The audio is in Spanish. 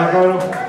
Hola, cabrón.